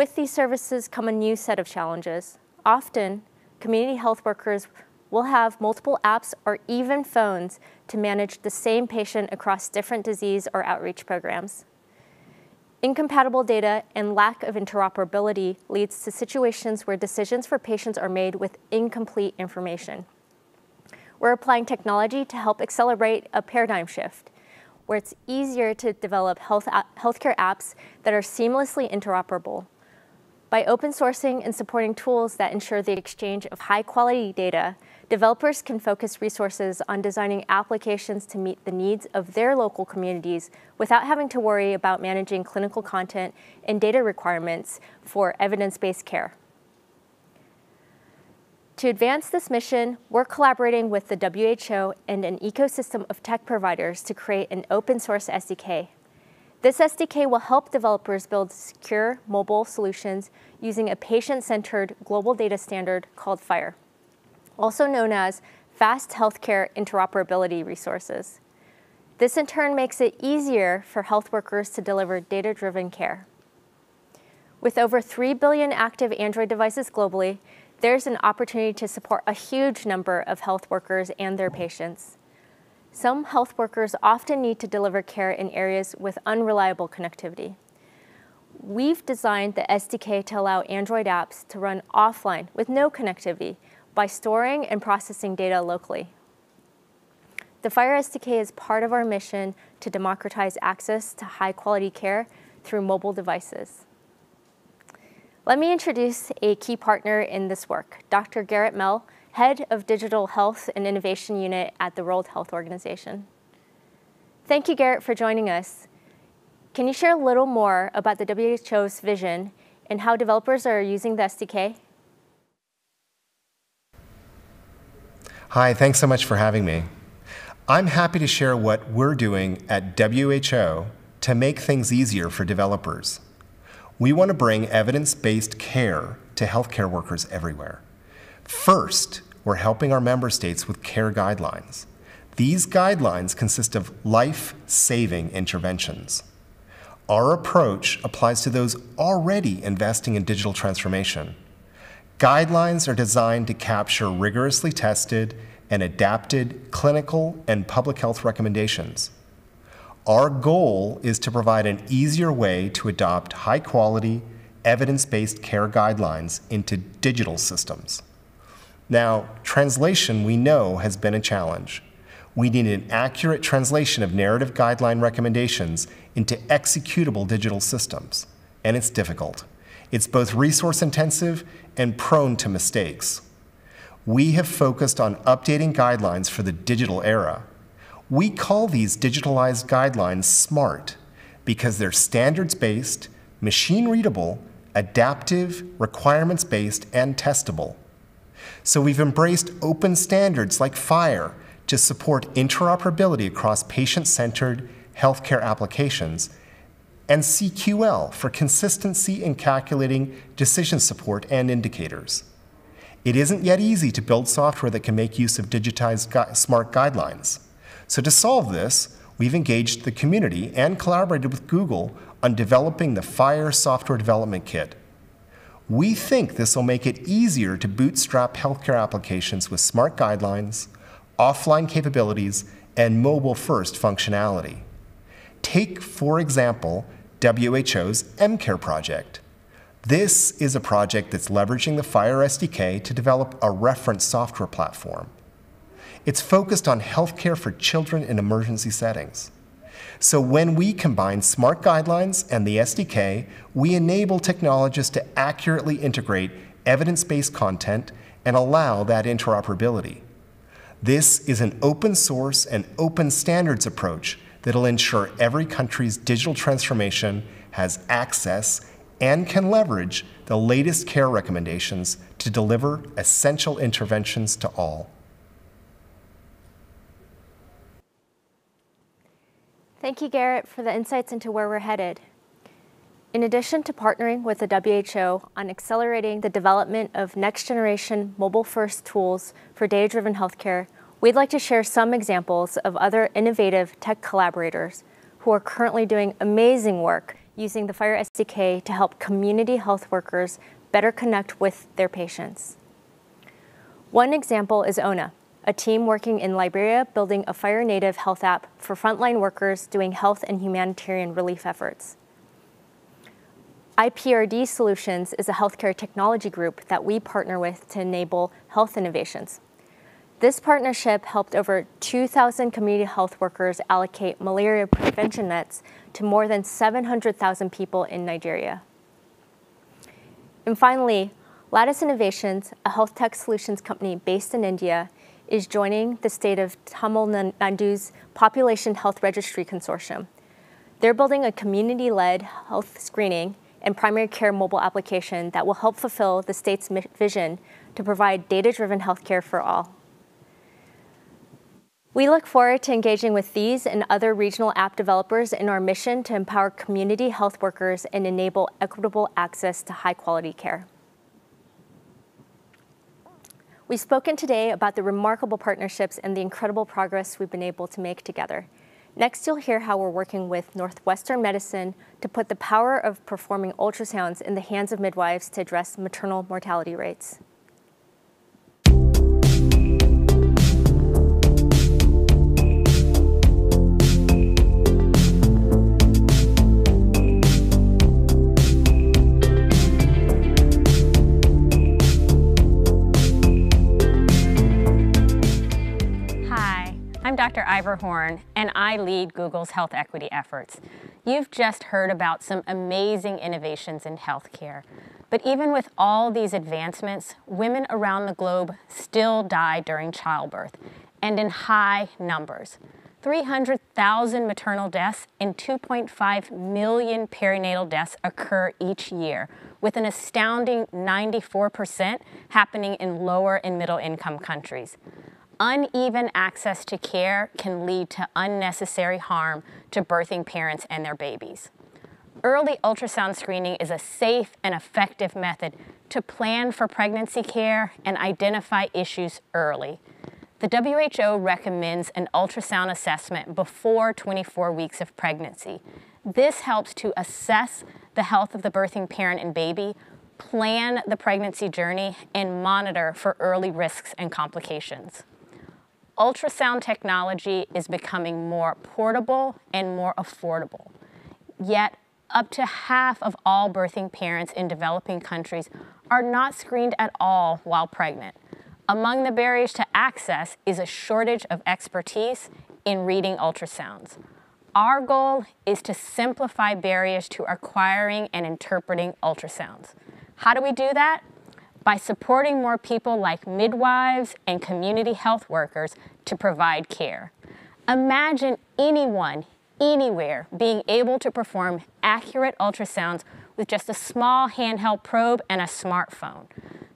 With these services come a new set of challenges. Often, community health workers will have multiple apps or even phones to manage the same patient across different disease or outreach programs. Incompatible data and lack of interoperability leads to situations where decisions for patients are made with incomplete information. We're applying technology to help accelerate a paradigm shift where it's easier to develop health healthcare apps that are seamlessly interoperable by open sourcing and supporting tools that ensure the exchange of high quality data, developers can focus resources on designing applications to meet the needs of their local communities without having to worry about managing clinical content and data requirements for evidence-based care. To advance this mission, we're collaborating with the WHO and an ecosystem of tech providers to create an open source SDK. This SDK will help developers build secure mobile solutions using a patient-centered global data standard called FHIR, also known as Fast Healthcare Interoperability Resources. This in turn makes it easier for health workers to deliver data-driven care. With over 3 billion active Android devices globally, there's an opportunity to support a huge number of health workers and their patients. Some health workers often need to deliver care in areas with unreliable connectivity. We've designed the SDK to allow Android apps to run offline with no connectivity by storing and processing data locally. The FHIR SDK is part of our mission to democratize access to high quality care through mobile devices. Let me introduce a key partner in this work, Dr. Garrett Mehl, Head of Digital Health and Innovation Unit at the World Health Organization. Thank you, Garrett, for joining us. Can you share a little more about the WHO's vision and how developers are using the SDK? Hi, thanks so much for having me. I'm happy to share what we're doing at WHO to make things easier for developers. We want to bring evidence based care to healthcare workers everywhere. First, we're helping our member states with care guidelines. These guidelines consist of life saving interventions. Our approach applies to those already investing in digital transformation. Guidelines are designed to capture rigorously tested and adapted clinical and public health recommendations. Our goal is to provide an easier way to adopt high quality, evidence based care guidelines into digital systems. Now, translation we know has been a challenge. We need an accurate translation of narrative guideline recommendations into executable digital systems, and it's difficult. It's both resource intensive and prone to mistakes. We have focused on updating guidelines for the digital era we call these digitalized guidelines SMART because they're standards based, machine readable, adaptive, requirements based, and testable. So we've embraced open standards like FHIR to support interoperability across patient centered healthcare applications, and CQL for consistency in calculating decision support and indicators. It isn't yet easy to build software that can make use of digitized gu smart guidelines. So to solve this, we've engaged the community and collaborated with Google on developing the FHIR Software Development Kit. We think this will make it easier to bootstrap healthcare applications with smart guidelines, offline capabilities, and mobile first functionality. Take, for example, WHO's EmCare project. This is a project that's leveraging the FHIR SDK to develop a reference software platform. It's focused on healthcare for children in emergency settings. So when we combine smart guidelines and the SDK, we enable technologists to accurately integrate evidence-based content and allow that interoperability. This is an open source and open standards approach that'll ensure every country's digital transformation has access and can leverage the latest care recommendations to deliver essential interventions to all. Thank you, Garrett, for the insights into where we're headed. In addition to partnering with the WHO on accelerating the development of next generation mobile first tools for data driven healthcare, we'd like to share some examples of other innovative tech collaborators who are currently doing amazing work using the FHIR SDK to help community health workers better connect with their patients. One example is ONA, a team working in Liberia building a FHIR native health app for frontline workers doing health and humanitarian relief efforts. IPRD Solutions is a healthcare technology group that we partner with to enable health innovations. This partnership helped over 2,000 community health workers allocate malaria prevention nets to more than 700,000 people in Nigeria. And finally, Lattice Innovations, a health tech solutions company based in India, is joining the state of Tamil Nadu's Population Health Registry Consortium. They're building a community led health screening and primary care mobile application that will help fulfill the state's vision to provide data-driven healthcare for all. We look forward to engaging with these and other regional app developers in our mission to empower community health workers and enable equitable access to high-quality care. We've spoken today about the remarkable partnerships and the incredible progress we've been able to make together. Next, you'll hear how we're working with Northwestern Medicine to put the power of performing ultrasounds in the hands of midwives to address maternal mortality rates. I'm Ivor Horn, and I lead Google's health equity efforts. You've just heard about some amazing innovations in healthcare. But even with all these advancements, women around the globe still die during childbirth, and in high numbers. 300,000 maternal deaths and 2.5 million perinatal deaths occur each year, with an astounding 94% happening in lower and middle income countries uneven access to care can lead to unnecessary harm to birthing parents and their babies. Early ultrasound screening is a safe and effective method to plan for pregnancy care and identify issues early. The WHO recommends an ultrasound assessment before 24 weeks of pregnancy. This helps to assess the health of the birthing parent and baby, plan the pregnancy journey, and monitor for early risks and complications ultrasound technology is becoming more portable and more affordable. Yet, up to half of all birthing parents in developing countries are not screened at all while pregnant. Among the barriers to access is a shortage of expertise in reading ultrasounds. Our goal is to simplify barriers to acquiring and interpreting ultrasounds. How do we do that? By supporting more people like midwives and community health workers to provide care. Imagine anyone, anywhere, being able to perform accurate ultrasounds with just a small handheld probe and a smartphone.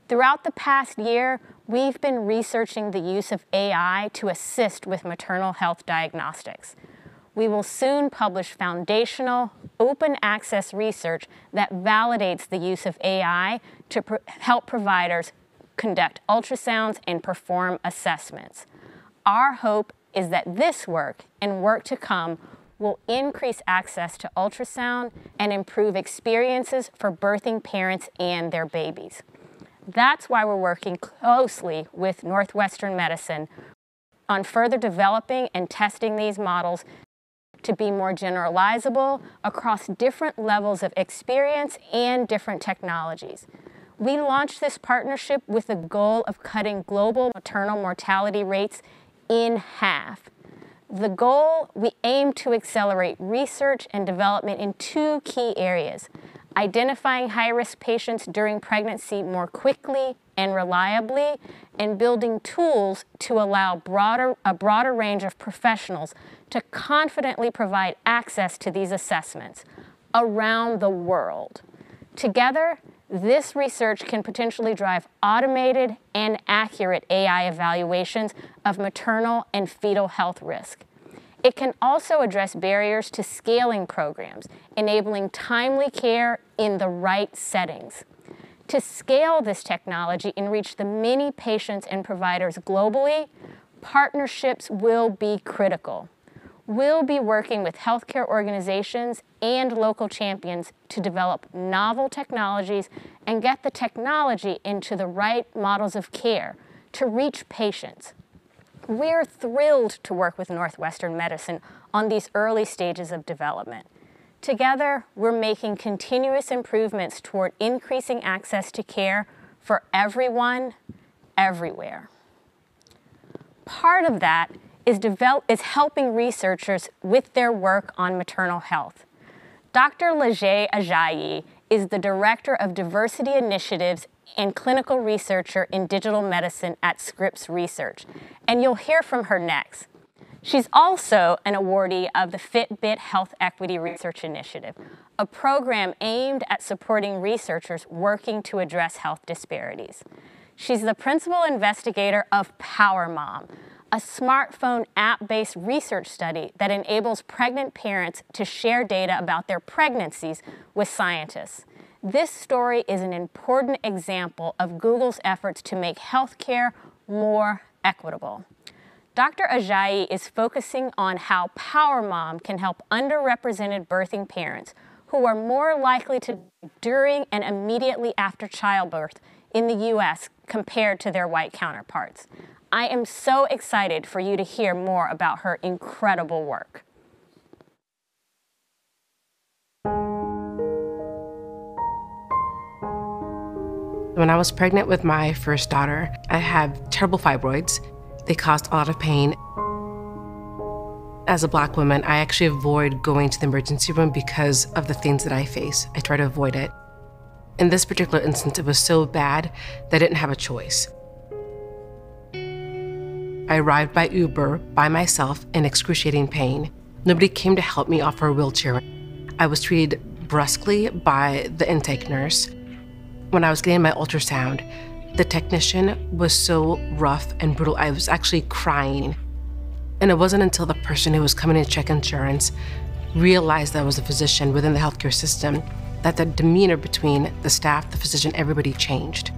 Throughout the past year, we've been researching the use of AI to assist with maternal health diagnostics we will soon publish foundational, open access research that validates the use of AI to help providers conduct ultrasounds and perform assessments. Our hope is that this work and work to come will increase access to ultrasound and improve experiences for birthing parents and their babies. That's why we're working closely with Northwestern Medicine on further developing and testing these models to be more generalizable across different levels of experience and different technologies. We launched this partnership with the goal of cutting global maternal mortality rates in half. The goal, we aim to accelerate research and development in two key areas, identifying high-risk patients during pregnancy more quickly and reliably, and building tools to allow broader, a broader range of professionals to confidently provide access to these assessments around the world. Together, this research can potentially drive automated and accurate AI evaluations of maternal and fetal health risk. It can also address barriers to scaling programs, enabling timely care in the right settings. To scale this technology and reach the many patients and providers globally, partnerships will be critical. We'll be working with healthcare organizations and local champions to develop novel technologies and get the technology into the right models of care to reach patients. We're thrilled to work with Northwestern Medicine on these early stages of development. Together, we're making continuous improvements toward increasing access to care for everyone, everywhere. Part of that is, develop, is helping researchers with their work on maternal health. Dr. Lejay Ajayi is the Director of Diversity Initiatives and Clinical Researcher in Digital Medicine at Scripps Research, and you'll hear from her next. She's also an awardee of the Fitbit Health Equity Research Initiative, a program aimed at supporting researchers working to address health disparities. She's the principal investigator of PowerMom, a smartphone app-based research study that enables pregnant parents to share data about their pregnancies with scientists. This story is an important example of Google's efforts to make healthcare more equitable. Dr. Ajayi is focusing on how PowerMom can help underrepresented birthing parents who are more likely to during and immediately after childbirth in the US compared to their white counterparts. I am so excited for you to hear more about her incredible work. When I was pregnant with my first daughter, I had terrible fibroids. They caused a lot of pain. As a black woman, I actually avoid going to the emergency room because of the things that I face. I try to avoid it. In this particular instance, it was so bad that I didn't have a choice. I arrived by Uber by myself in excruciating pain. Nobody came to help me off her wheelchair. I was treated brusquely by the intake nurse. When I was getting my ultrasound, the technician was so rough and brutal, I was actually crying. And it wasn't until the person who was coming to check insurance realized that I was a physician within the healthcare system that the demeanor between the staff, the physician, everybody changed.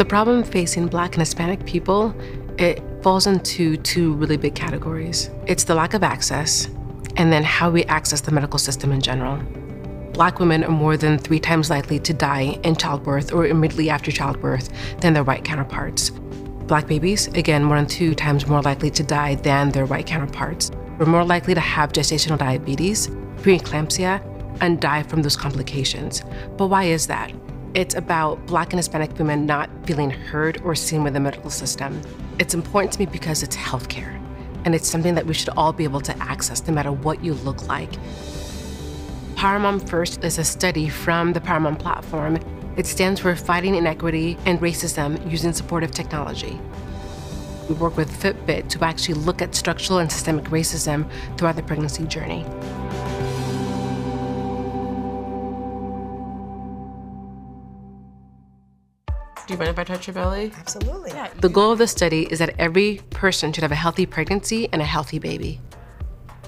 The problem facing Black and Hispanic people, it falls into two really big categories. It's the lack of access, and then how we access the medical system in general. Black women are more than three times likely to die in childbirth or immediately after childbirth than their white counterparts. Black babies, again, more than two times more likely to die than their white counterparts. We're more likely to have gestational diabetes, preeclampsia, and die from those complications. But why is that? It's about Black and Hispanic women not feeling heard or seen with the medical system. It's important to me because it's healthcare, and it's something that we should all be able to access no matter what you look like. PowerMom First is a study from the PowerMom platform it stands for Fighting Inequity and Racism Using Supportive Technology. We work with Fitbit to actually look at structural and systemic racism throughout the pregnancy journey. Do you mind if I touch your belly? Absolutely. Yeah. The goal of the study is that every person should have a healthy pregnancy and a healthy baby.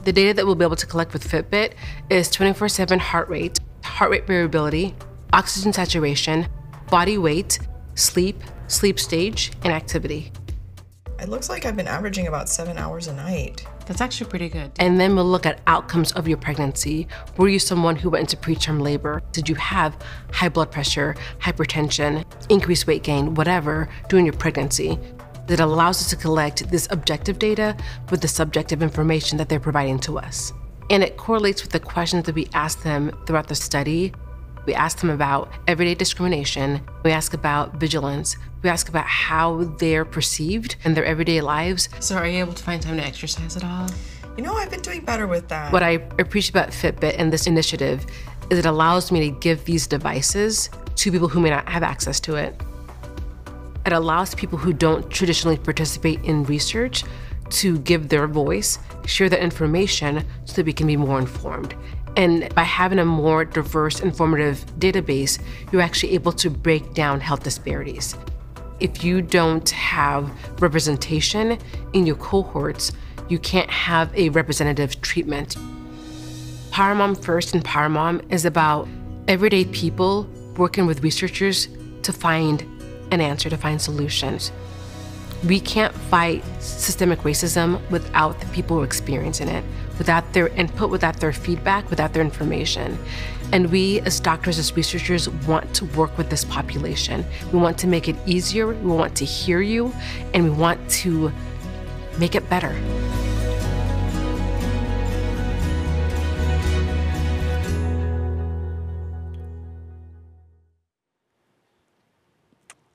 The data that we'll be able to collect with Fitbit is 24 7 heart rate, heart rate variability, oxygen saturation, body weight, sleep, sleep stage, and activity. It looks like I've been averaging about seven hours a night. That's actually pretty good. And then we'll look at outcomes of your pregnancy. Were you someone who went into preterm labor? Did you have high blood pressure, hypertension, increased weight gain, whatever, during your pregnancy? That allows us to collect this objective data with the subjective information that they're providing to us. And it correlates with the questions that we ask them throughout the study we ask them about everyday discrimination. We ask about vigilance. We ask about how they're perceived in their everyday lives. So, are you able to find time to exercise at all? You know, I've been doing better with that. What I appreciate about Fitbit and this initiative is it allows me to give these devices to people who may not have access to it. It allows people who don't traditionally participate in research to give their voice, share that information so that we can be more informed. And by having a more diverse, informative database, you're actually able to break down health disparities. If you don't have representation in your cohorts, you can't have a representative treatment. PowerMom First and PowerMom is about everyday people working with researchers to find an answer, to find solutions. We can't fight systemic racism without the people experiencing it, without their input, without their feedback, without their information. And we, as doctors, as researchers, want to work with this population. We want to make it easier, we want to hear you, and we want to make it better.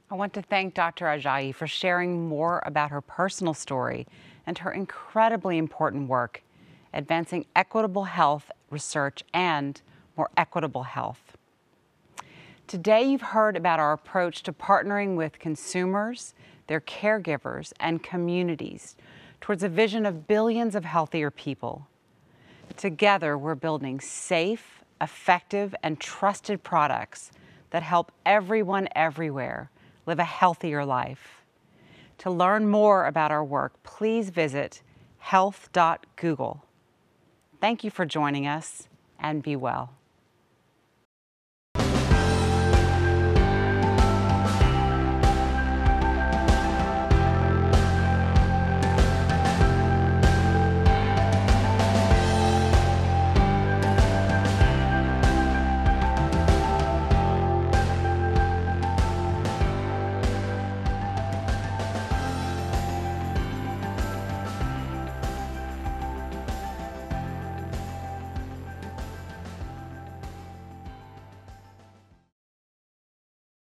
I want to thank Dr. Ajayi for sharing more about her personal story and her incredibly important work advancing equitable health research and more equitable health. Today, you've heard about our approach to partnering with consumers, their caregivers, and communities towards a vision of billions of healthier people. Together, we're building safe, effective, and trusted products that help everyone everywhere live a healthier life. To learn more about our work, please visit health.google. Thank you for joining us and be well.